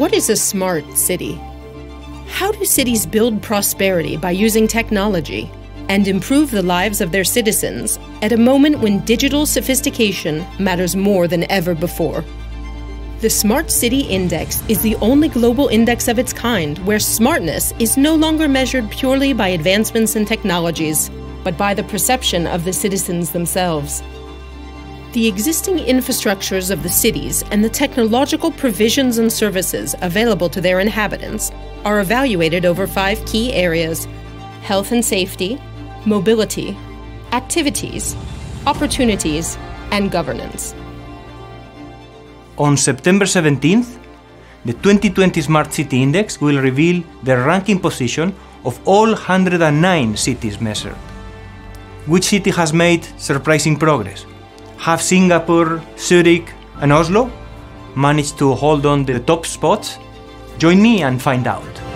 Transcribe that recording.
What is a smart city? How do cities build prosperity by using technology and improve the lives of their citizens at a moment when digital sophistication matters more than ever before? The Smart City Index is the only global index of its kind where smartness is no longer measured purely by advancements in technologies, but by the perception of the citizens themselves. The existing infrastructures of the cities and the technological provisions and services available to their inhabitants are evaluated over five key areas health and safety, mobility, activities, opportunities, and governance. On September 17th, the 2020 Smart City Index will reveal the ranking position of all 109 cities measured. Which city has made surprising progress? Have Singapore, Zurich, and Oslo managed to hold on the top spots? Join me and find out.